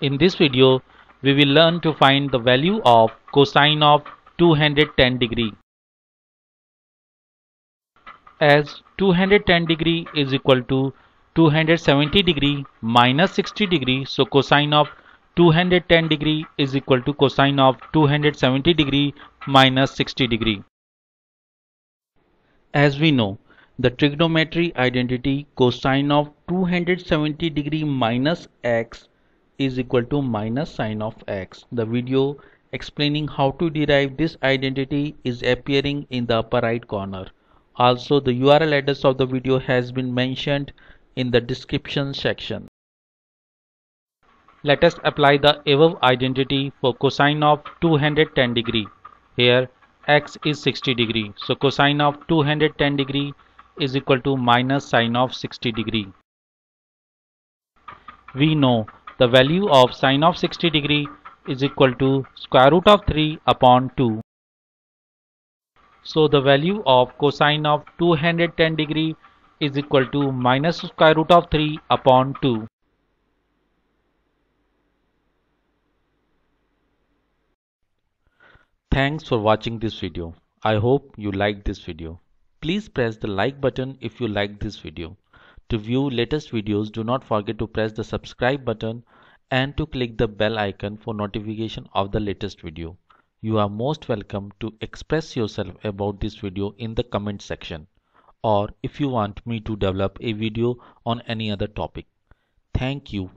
In this video, we will learn to find the value of cosine of 210 degree. As 210 degree is equal to 270 degree minus 60 degree, so cosine of 210 degree is equal to cosine of 270 degree minus 60 degree. As we know, the trigonometry identity cosine of 270 degree minus x is equal to minus sine of x. The video explaining how to derive this identity is appearing in the upper right corner. Also the URL address of the video has been mentioned in the description section. Let us apply the above identity for cosine of 210 degree. Here x is 60 degree. So cosine of 210 degree is equal to minus sine of 60 degree. We know the value of sine of 60 degree is equal to square root of 3 upon 2. So the value of cosine of 210 degree is equal to minus square root of 3 upon 2. Thanks for watching this video. I hope you liked this video. Please press the like button if you liked this video. To view latest videos, do not forget to press the subscribe button and to click the bell icon for notification of the latest video. You are most welcome to express yourself about this video in the comment section or if you want me to develop a video on any other topic. Thank you